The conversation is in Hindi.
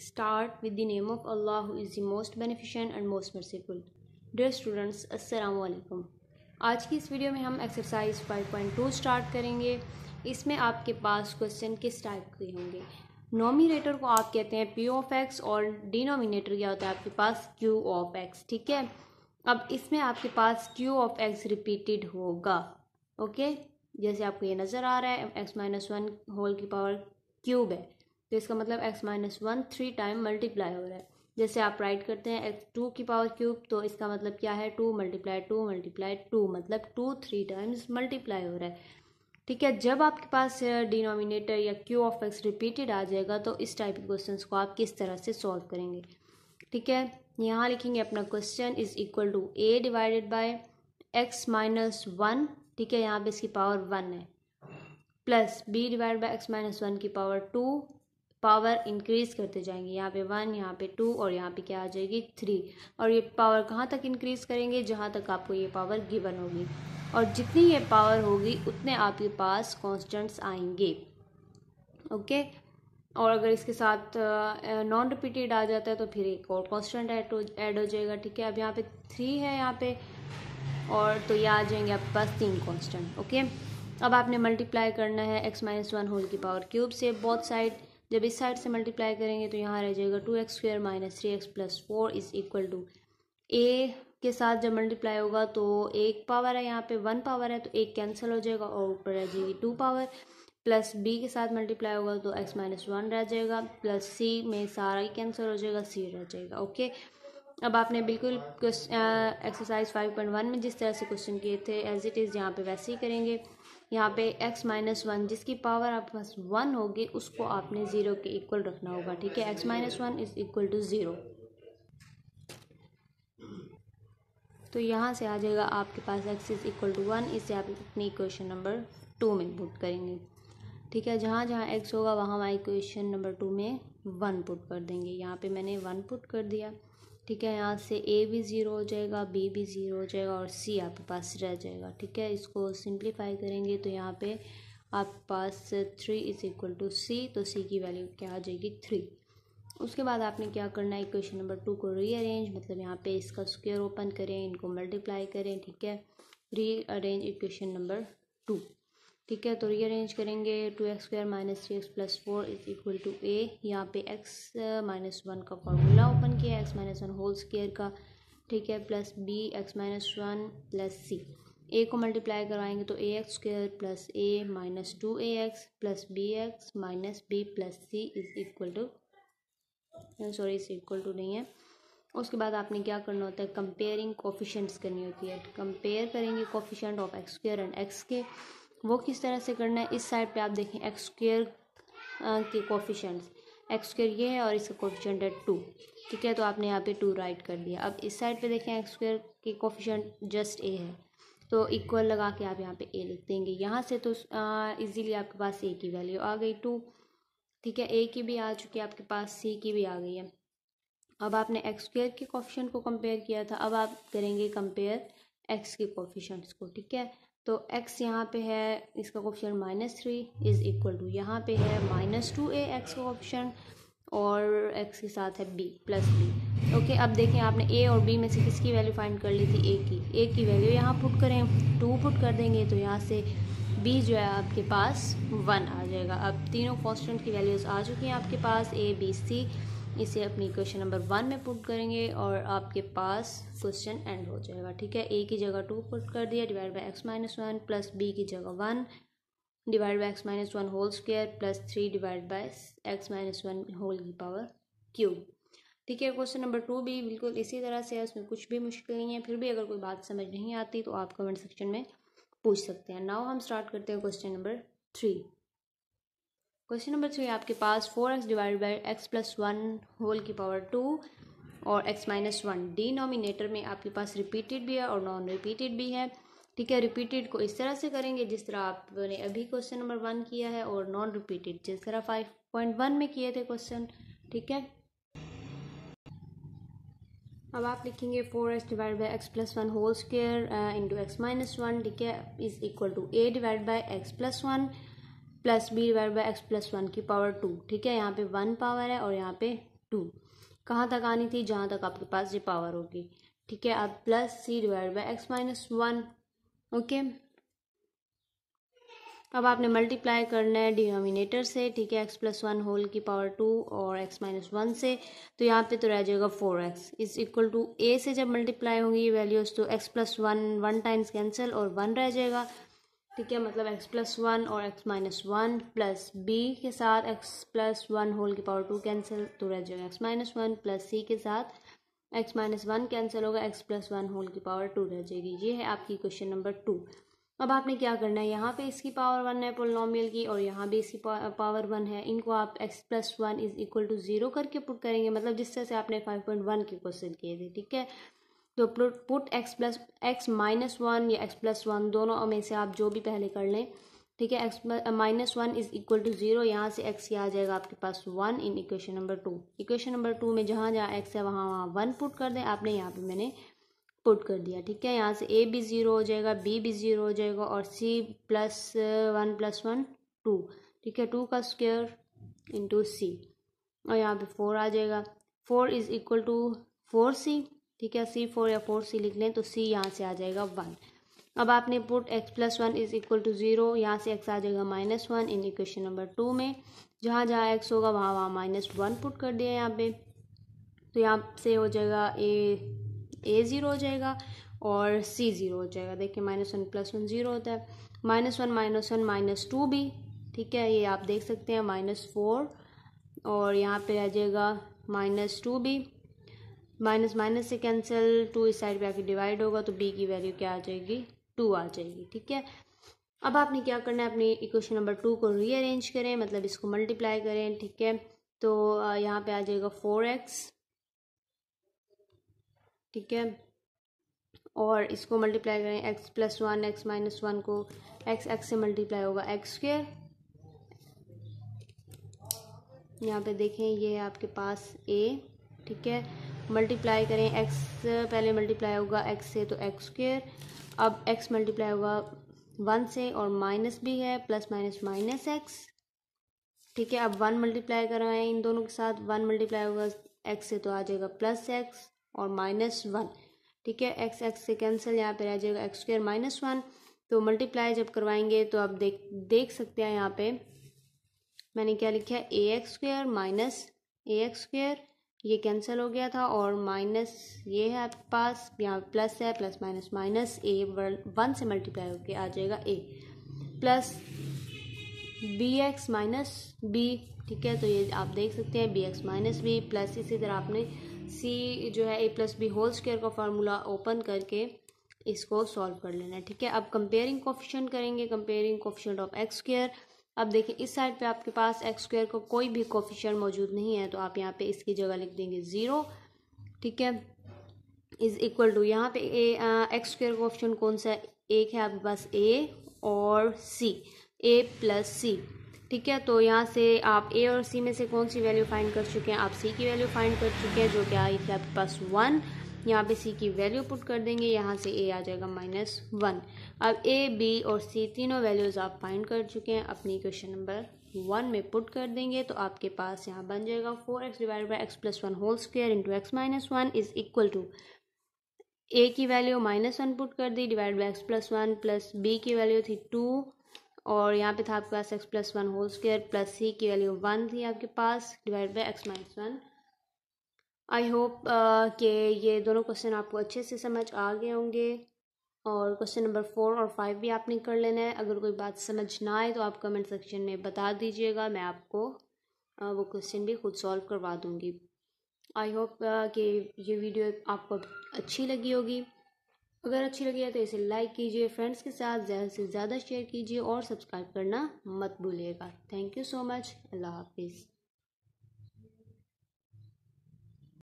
start with the name of Allah who is the most and most merciful. Dear students, Assalamu alaikum. आज की इस वीडियो में हम एक्सरसाइज 5.2 स्टार्ट करेंगे। इसमें आपके पास क्वेश्चन किस टाइप के होंगे? नोमिनेटर को आप कहते हैं पी ऑफ़ एक्स और डिनोमिनेटर क्या होता है आपके पास क्यू ऑफ़ एक्स ठीक है? अब इसमें आपके पास क्यू ऑफ़ एक्स रिपीटेड होगा ओके जैसे आपको ये नज़र आ रहा है एक्स माइनस वन होल की पावर क्यूब है। तो इसका मतलब X minus one three time multiply हो रहा है। जैसे आप राइट करते हैं एक्स टू की पावर क्यूब तो इसका मतलब क्या है? Two multiply two multiply two मतलब टू थ्री टाइम्स मल्टीप्लाई हो रहा है। ठीक है, जब आपके पास डिनोमिनेटर या क्यू ऑफ़ एक्स रिपीटेड आ जाएगा तो इस टाइप के क्वेश्चन को आप किस तरह से सॉल्व करेंगे? ठीक है, यहाँ लिखेंगे अपना question is equal to A divided by X minus one ठीक है, यहाँ पे इसकी पावर वन है। Plus B divide by X minus one की पावर टू पावर इंक्रीज करते जाएँगे। यहाँ पे वन यहाँ पे टू और यहाँ पे क्या आ जाएगी? थ्री और ये पावर कहाँ तक इंक्रीज करेंगे? जहाँ तक आपको ये पावर गिवन होगी। और जितनी ये पावर होगी, उतने आपके पास कॉन्स्टेंट्स आएँगे। ओके और अगर इसके साथ नॉन रिपीटेड आ जाता है तो फिर एक और कॉन्स्टेंट ऐड हो ऐड हो जाएगा। ठीक है? अब यहाँ पे थ्री है यहाँ पे। और तो ये आ जाएँगे आपके पास तीन कॉन्स्टेंट ओके अब आपने मल्टीप्लाई करना है। एक्स माइनस वन होल की पावर क्यूब से। बोथ साइड जब इस साइड से मल्टीप्लाई करेंगे तो यहाँ रह जाएगा two X square minus three X plus four is equal to A के साथ जब मल्टीप्लाई होगा तो एक पावर है, यहाँ पे वन पावर है तो एक कैंसिल हो जाएगा और ऊपर रह जाएगी टू पावर प्लस बी के साथ मल्टीप्लाई होगा तो एक्स माइनस वन रह जाएगा प्लस सी में सारा ही कैंसिल हो जाएगा सी रह जाएगा ओके अब आपने बिल्कुल एक्सरसाइज फाइव पॉइंट वन में जिस तरह से क्वेश्चन किए थे एज इट इज़ यहाँ पे वैसे ही करेंगे। यहाँ पे एक्स माइनस वन जिसकी पावर आपके पास वन होगी, उसको आपने ज़ीरो के इक्वल रखना होगा, ठीक है? X minus one is equal to zero तो यहाँ से आ जाएगा, आपके पास X is equal to one इसे आप अपनी इक्वेशन नंबर टू में पुट करेंगे। ठीक है, जहाँ जहाँ एक्स होगा, वहाँ वहाँ इक्वेशन नंबर टू में वन पुट कर देंगे। यहाँ पे मैंने वन पुट कर दिया। ठीक है, यहाँ से ए भी ज़ीरो हो जाएगा बी भी ज़ीरो हो जाएगा और सी आपके पास रह जाएगा, ठीक है? इसको सिंप्लीफाई करेंगे तो यहाँ पे आपके पास three is equal to C तो सी की वैल्यू क्या आ जाएगी? थ्री उसके बाद आपने क्या करना है? इक्वेशन नंबर टू को रीअरेंज मतलब यहाँ पे इसका स्क्वेयर ओपन करें, इनको मल्टीप्लाई करें, ठीक है? रीअरेंज इक्वेशन नंबर टू ठीक है तो रीअरेंज करेंगे two X square minus three X plus four is equal to A यहाँ पे एक्स माइनस वन का फॉर्मूला ओपन किया X minus one whole square का, ठीक है plus B X minus one plus C A को मल्टीप्लाई करवाएँगे तो A X square plus A minus two A X plus B X minus B plus C is equal to sorry is equal to नहीं है। उसके बाद आपने क्या करना होता है कंपेयरिंग कोफिशेंट्स करनी होती है। कंपेयर करेंगे coefficient of X square and X के। वो किस तरह से करना है, इस साइड पे आप देखें एक्स स्क्र के कोफिशेंट्स एक्स स्क्र ये है और इसका कोफिशेंट है टू ठीक है तो आपने यहाँ पे टू राइट कर दिया अब इस साइड पे देखें एक्स स्क्र के कोफिशेंट जस्ट ए है। तो इक्वल लगा के आप यहाँ पे ए लिख देंगे। यहाँ से तो इजीली आपके पास ए की वैल्यू आ गई टू ठीक है ए की भी आ चुकी है, आपके पास सी की भी आ गई है। अब आपने एक्स स्क्र के कोफिशन को कंपेयर किया था। अब आप करेंगे कंपेयर एक्स के कोफिशंट्स को। ठीक है तो x यहाँ पे है, इसका option minus three is equal to यहाँ पे है माइनस टू ए एक्स का ऑप्शन और x के साथ है b प्लस बी ओके अब देखें आपने a और b में से किसकी वैल्यू फाइंड कर ली थी? A की. A की वैल्यू यहाँ पुट करें टू पुट कर देंगे तो यहाँ से b जो है आपके पास वन आ जाएगा. अब तीनों कॉन्स्टेंट की वैल्यूज़ आ चुकी हैं आपके पास a, b, c. इसे अपनी क्वेश्चन नंबर वन में पुट करेंगे और आपके पास क्वेश्चन एंड हो जाएगा, ठीक है? ए की जगह टू पुट कर दिया divide by X minus one plus B की जगह one divide by X minus one whole square plus three divide by X minus one whole की पावर क्यूब ठीक है, क्वेश्चन नंबर टू भी बिल्कुल इसी तरह से है, उसमें कुछ भी मुश्किल नहीं है, फिर भी अगर कोई बात समझ नहीं आती तो आप कमेंट सेक्शन में पूछ सकते हैं। नाउ हम स्टार्ट करते हैं question number three question number three, आपके पास four X divide by X plus one whole की पावर टू और एक्स माइनस वन डिनोमिनेटर में आपके पास रिपीटेड भी है और नॉन रिपीटेड भी है। ठीक है, रिपीटेड को इस तरह से करेंगे जिस तरह आपने अभी क्वेश्चन नंबर वन किया है और नॉन रिपीटेड जिस तरह फाइव पॉइंट वन में किए थे क्वेश्चन। ठीक है? अब आप लिखेंगे four X divide by X plus one whole square into X minus one ठीक है is equal to A divide by X plus one plus B divide by X plus one की पावर टू, ठीक है? यहाँ पे वन पावर है और यहाँ पे टू। कहाँ तक आनी थी? जहाँ तक आपके पास ये पावर होगी, ठीक है? अब plus C divide by X minus one, okay? अब आपने मल्टीप्लाई करना है डिनोमिनेटर से, ठीक है? एक्स प्लस वन होल की पावर टू और एक्स माइनस वन से तो यहाँ पे तो रह जाएगा four X. Is equal to A से जब मल्टीप्लाई होंगी वैल्यूज़ तो X plus one one times cancel और वन रह जाएगा। ठीक है मतलब एक्स प्लस वन और X minus one plus B के साथ एक्स प्लस वन होल की पावर टू कैंसिल तो रह जाएगा X minus one plus C के साथ एक्स माइनस वन कैंसिल होगा एक्स प्लस वन होल की पावर टू रह जाएगी। ये है आपकी क्वेश्चन नंबर टू अब आपने क्या करना है? यहाँ पे इसकी पावर वन है पोलिनोमियल की और यहाँ भी इसकी पावर वन है। इनको आप X plus one is equal to zero करके पुट करेंगे मतलब जिस तरह से आपने फाइव पॉइंट वन के क्वेश्चन किए थे, ठीक है? तो put X plus X minus one या एक्स प्लस वन दोनों में से आप जो भी पहले कर लें, ठीक है? X minus one is equal to zero यहाँ से एक्स आ जाएगा आपके पास one in equation number two equation number two में जहाँ जहाँ एक्स है, वहाँ वहाँ वन पुट कर दें, आपने यहाँ पे मैंने पुट कर दिया, ठीक है? यहाँ से ए भी ज़ीरो हो जाएगा बी भी ज़ीरो हो जाएगा और C plus one plus one two ठीक है? टू का स्क्वेयर इंटू सी और यहाँ पे फोर आ जाएगा. Four is equal to four C ठीक है सी फोर या फोर सी लिख लें तो सी यहाँ से आ जाएगा वन अब आपने put X plus one is equal to zero यहाँ से एक्स आ जाएगा minus one in equation number two में. जहाँ जहाँ एक्स होगा, वहाँ वहाँ माइनस वन पुट कर दिया यहाँ पे. तो यहाँ से हो जाएगा ए ए ज़ीरो हो जाएगा और सी ज़ीरो हो जाएगा. देखिए minus one plus one zero होता है. Minus one minus one minus two भी. ठीक है, ये आप देख सकते हैं माइनस फोर और यहाँ पे रह जाएगा माइनस टू भी. माइनस माइनस से कैंसिल, टू इस साइड पे आके डिवाइड होगा तो बी की वैल्यू क्या आ जाएगी? टू आ जाएगी, ठीक है? अब आपने क्या करना है? अपनी इक्वेशन नंबर टू को रीअरेंज करें मतलब इसको मल्टीप्लाई करें, ठीक है? तो यहाँ पे आ जाएगा फोर एक्स ठीक है? और इसको मल्टीप्लाई करें x plus one x minus one को एक्स एक्स से मल्टीप्लाई होगा एक्स स्क्वेयर यहाँ पे देखें, ये है आपके पास ए ठीक है? मल्टीप्लाई करें एक्स पहले मल्टीप्लाई होगा एक्स से तो एक्स स्क्र अब एक्स मल्टीप्लाई होगा वन से और माइनस भी है प्लस माइनस माइनस एक्स ठीक है? अब वन मल्टीप्लाई कराएँ इन दोनों के साथ वन मल्टीप्लाई होगा एक्स से तो आ जाएगा प्लस एक्स और माइनस वन ठीक है? एक्स एक्स से कैंसिल यहाँ पे रह जाएगा एक्स स्क्र माइनस वन तो मल्टीप्लाई जब करवाएँगे तो आप देख देख सकते हैं यहाँ पे मैंने क्या लिखा है? A x square minus a x square ये कैंसिल हो गया था और माइनस ये है आपके पास, यहाँ प्लस है plus minus minus a one से मल्टीप्लाई होके आ जाएगा a plus b x minus b ठीक है? तो ये आप देख सकते हैं b x minus b plus इसी तरह आपने सी जो है a plus b whole square का फार्मूला ओपन करके इसको सॉल्व कर लेना है, ठीक है? अब कंपेयरिंग कोफिशन करेंगे comparing coefficient of x square अब देखिए, इस साइड पे आपके पास एक्स स्क्र का कोई भी कोफिशन मौजूद नहीं है तो आप यहाँ पे इसकी जगह लिख देंगे ज़ीरो ठीक है? इज़ इक्वल टू यहाँ पे एक्स स्क्र कोफिशन कौन सा है? एक है आपके पास ए और सी ए प्लस सी ठीक है? तो यहाँ से आप ए और सी में से कौन सी वैल्यू फाइंड कर चुके हैं? आप सी की वैल्यू फाइंड कर चुके हैं, जो कि आई थी आपके पास वन यहाँ पे सी की वैल्यू पुट कर देंगे, यहाँ से ए आ जाएगा माइनस वन अब ए बी और सी तीनों वैल्यूज़ आप फाइंड कर चुके हैं। अपनी क्वेश्चन नंबर वन में पुट कर देंगे तो आपके पास यहाँ बन जाएगा four x divide by x plus one whole square into x minus one is equal to a की वैल्यू माइनस वन पुट कर दी divide by x plus one plus b की वैल्यू थी टू और यहाँ पे था आपके पास x plus one whole square plus c की वैल्यू वन थी आपके पास divide by x minus one I hope कि ये दोनों क्वेश्चन आपको अच्छे से समझ आ गए होंगे। और क्वेश्चन नंबर फोर और फाइव भी आपने कर लेना है। अगर कोई बात समझ ना आए तो आप कमेंट सेक्शन में बता दीजिएगा। मैं आपको वो क्वेश्चन भी खुद सॉल्व करवा दूँगी। आई होप कि ये वीडियो आपको अच्छी लगी होगी। अगर अच्छी लगी है तो इसे लाइक कीजिए फ्रेंड्स के साथ ज़्यादा से ज़्यादा शेयर कीजिए और सब्सक्राइब करना मत भूलिएगा। थैंक यू सो मच अल्लाह हाफिज़।